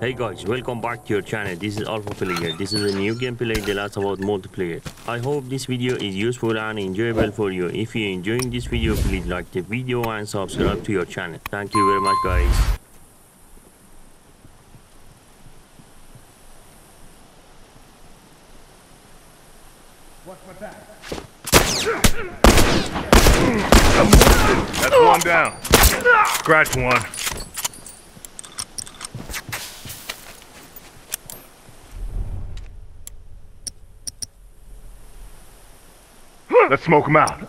Hey guys, welcome back to your channel. This is Alpha Player. This is a new gameplay The Last Of Us multiplayer. I hope this video is useful and enjoyable for you. If you're enjoying this video, please like the video and subscribe to your channel. Thank you very much guys. That's one down. Scratch one. Let's smoke him out.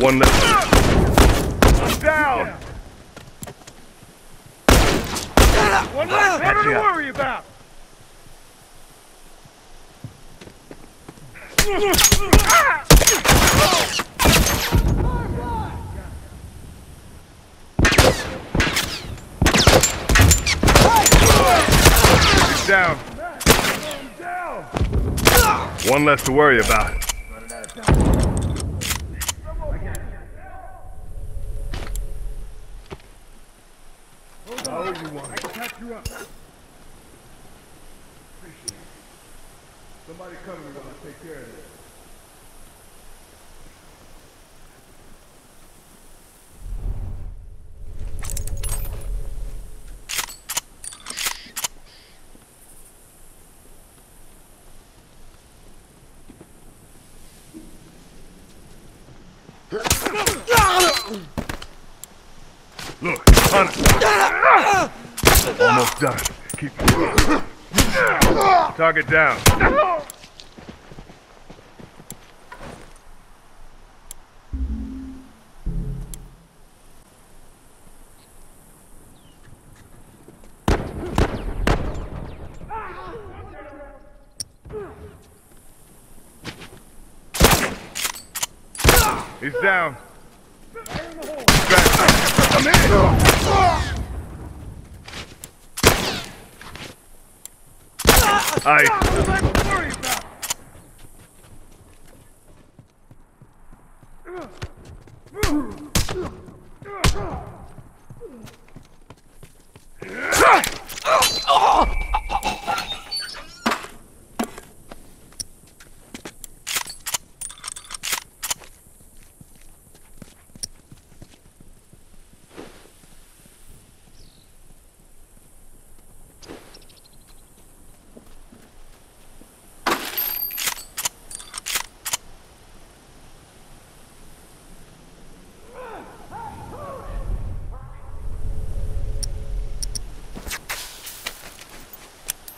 One left. I'm down. One left. Nothing to worry about. Down. One less to worry about. Somebody coming while I take care of this. Look, Hunter. Almost done. Keep. Target down. Down. I'm in. Ice.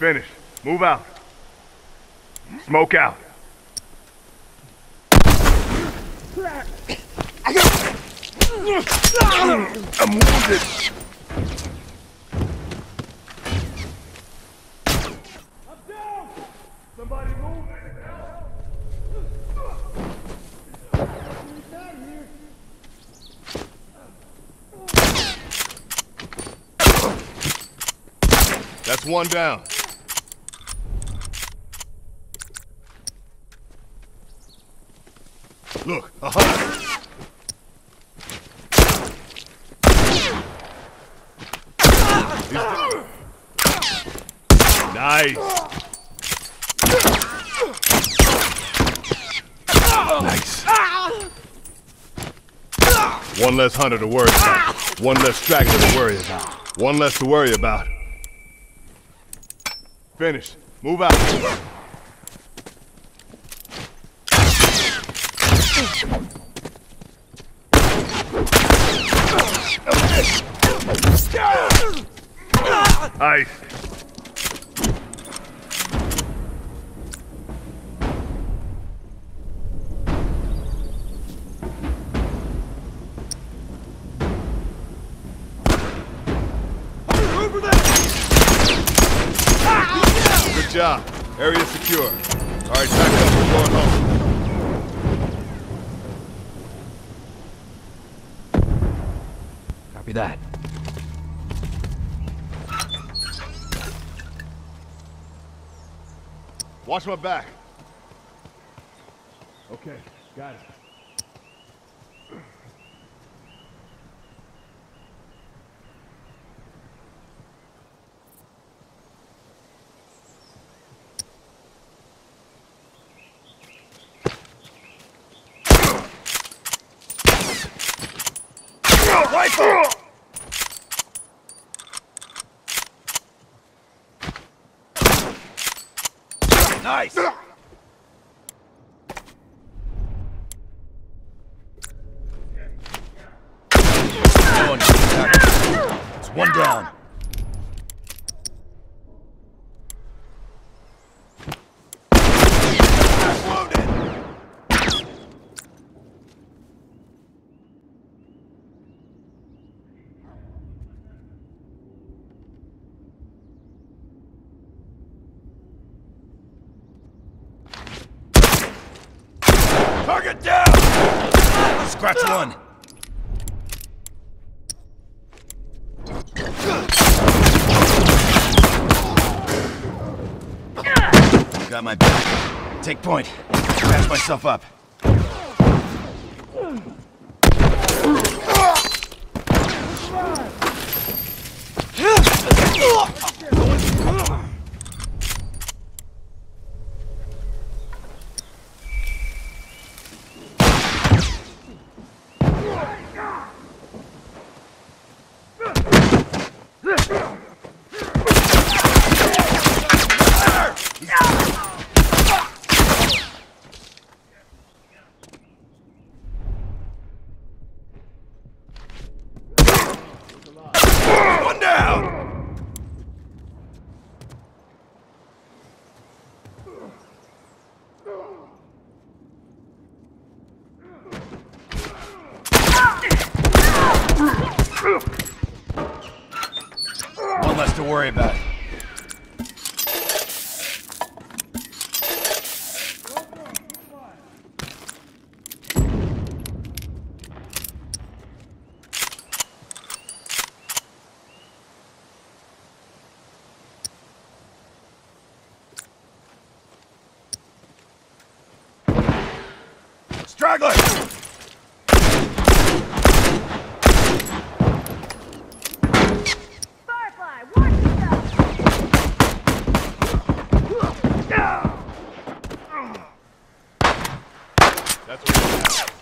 Finish. Move out. Smoke out. I'm wounded. That's one down. Look, a hunter. Nice. Nice. One less hunter to worry about. One less straggler to worry about. One less to worry about. Finish. Move out. Ice. Good job. Area secure. All right, back up. We're going home. Copy that. Watch my back. Okay, got it. Rifle! Nice! One, It's one down. Loaded! Target down! Scratch one. Got my back. Take point. Patch myself up. One down! One less to worry about. Straggler! Firefly, watch yourself! That's what we have.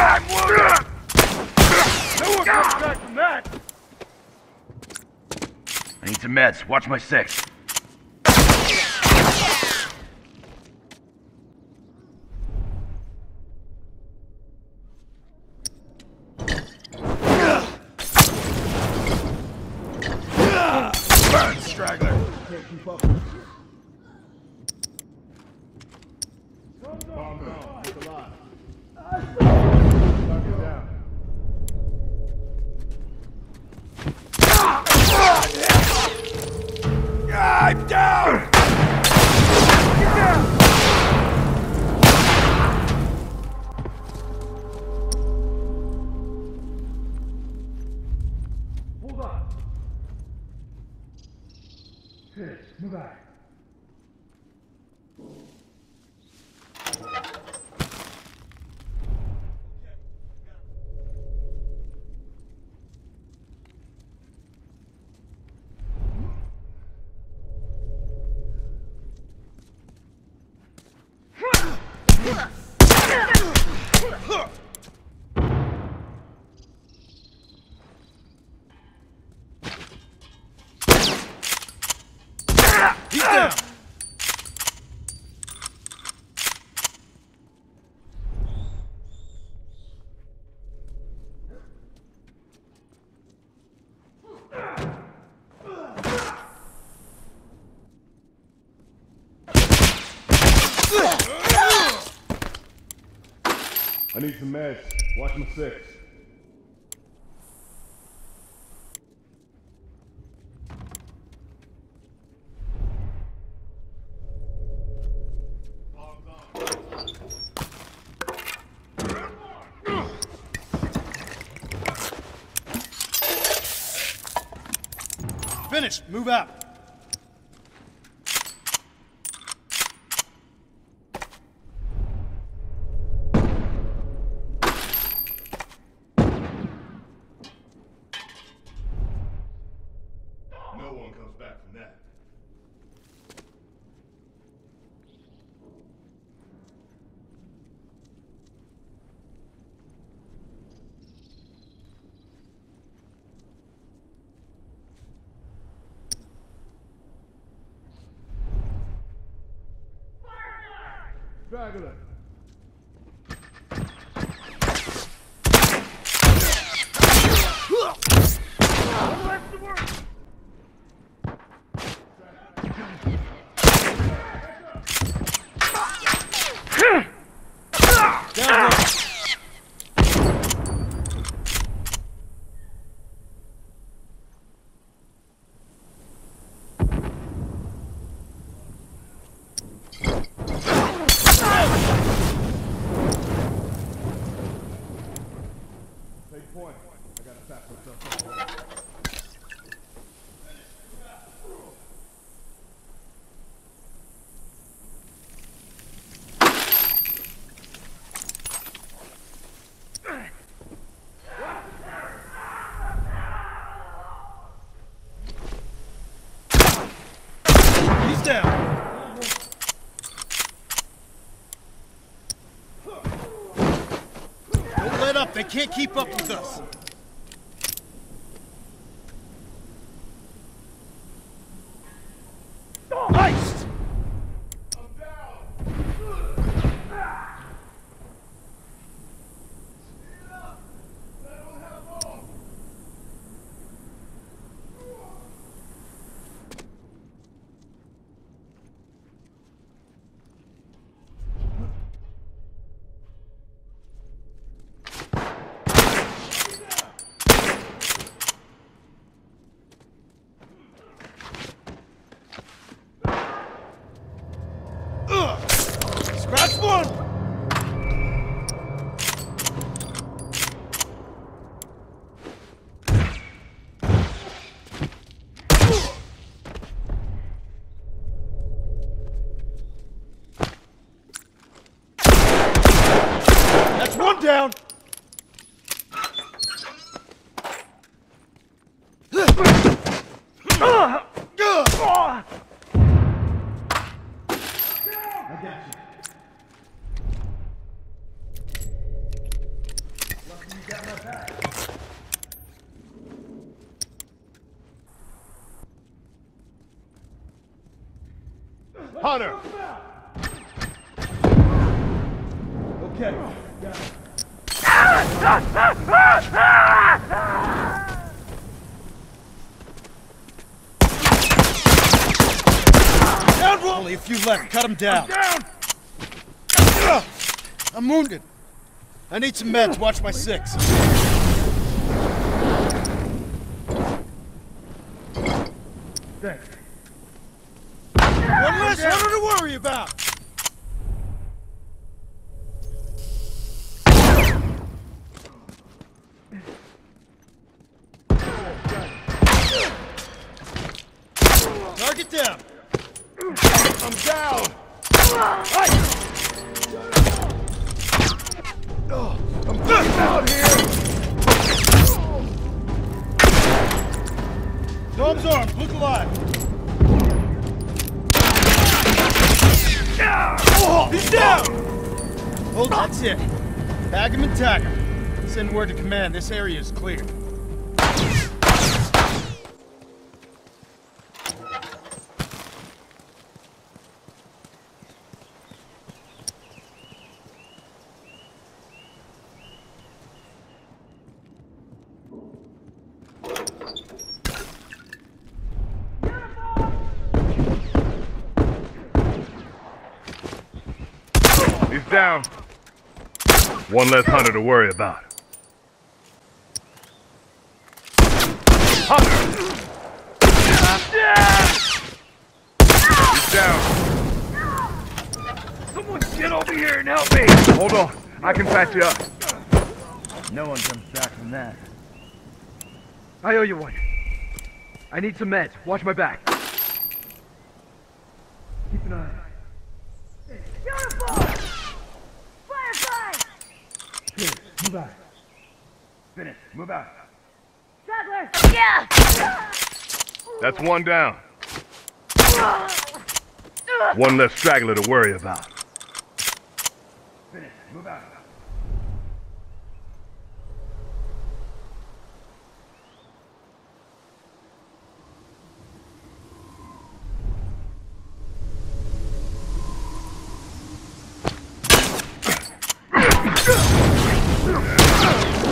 I'm wounded! No one comes back from that! I need some meds. Watch my six. I need some meds. Watch my six. Finish. Move out. Straggler. Down there. Take point. I gotta pack myself up. He's down. Don't let up. They can't keep up with us. Nice! Ugh. Scratch one! That's one down! Ugh. Hunter! Okay. Down one! Only a few left. Cut him down. down! I'm wounded. I need some meds. Watch my six. Thanks. One less hunter to worry about. Target down. I'm down! I'm getting out here! Dom's armed. Look alive. He's down! Hold, that's it. Bag him and tag him. Send word to command. This area is clear. He's down. One less hunter to worry about. Hunter! He's down. Someone get over here and help me! Hold on. I can patch you up. No one comes back from that. I owe you one. I need some meds. Watch my back. Keep an eye. Uniform! Firefly! Move out. Finish. Move out. Straggler! Yeah! That's one down. One less straggler to worry about. Finish. Move out.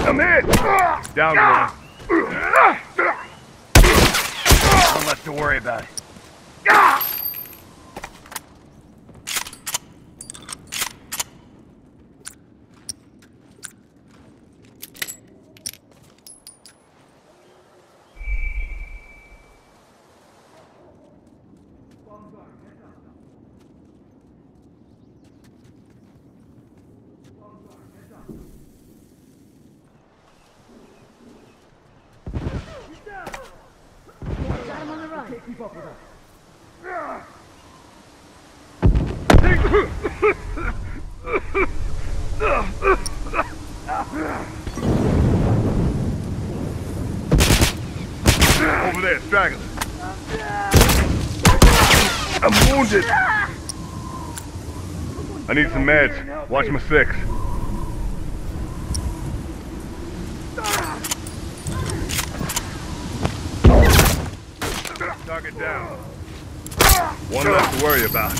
I'm hit! Down one. One less to worry about. Got the run. Over there, straggler. I'm wounded. I need some meds. Watch my six. Target One less to worry about.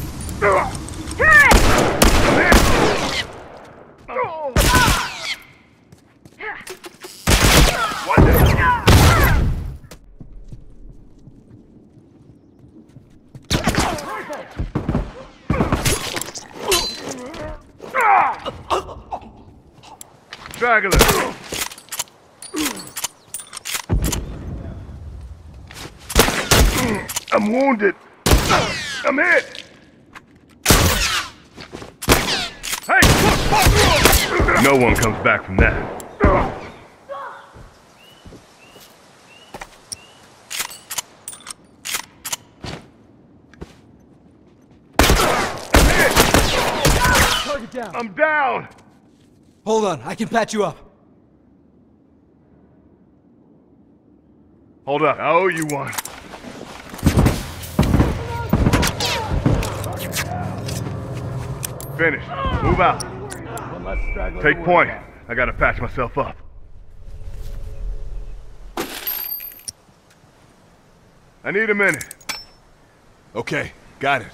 Straggler. I'm wounded. I'm hit. Hey! No one comes back from that. Target down. I'm down. Hold on, I can patch you up. Hold up. I owe you one. Finish. Move out. Take point. I gotta patch myself up. I need a minute. Okay, got it.